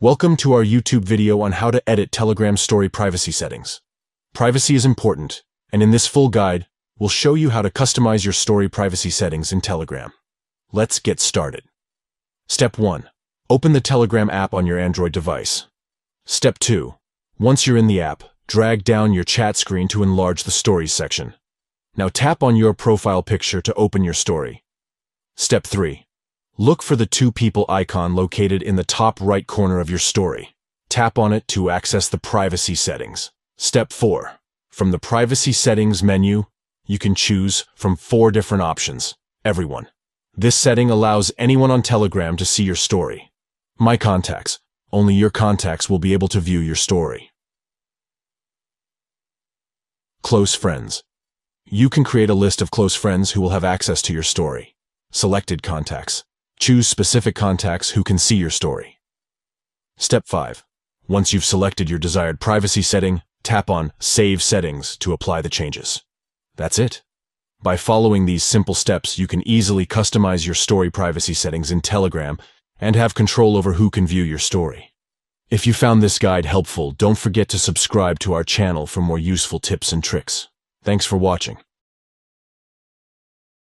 Welcome to our YouTube video on how to edit Telegram story privacy settings. Privacy is important, and in this full guide, we'll show you how to customize your story privacy settings in Telegram. Let's get started. Step 1. Open the Telegram app on your Android device. Step 2. Once you're in the app, drag down your chat screen to enlarge the Stories section. Now tap on your profile picture to open your story. Step 3. Look for the two people icon located in the top right corner of your story. Tap on it to access the privacy settings. Step 4. From the privacy settings menu, you can choose from four different options. Everyone. This setting allows anyone on Telegram to see your story. My contacts. Only your contacts will be able to view your story. Close friends. You can create a list of close friends who will have access to your story. Selected contacts. Choose specific contacts who can see your story. Step 5. Once you've selected your desired privacy setting, tap on Save Settings to apply the changes. That's it. By following these simple steps, you can easily customize your story privacy settings in Telegram and have control over who can view your story. If you found this guide helpful, don't forget to subscribe to our channel for more useful tips and tricks. Thanks for watching.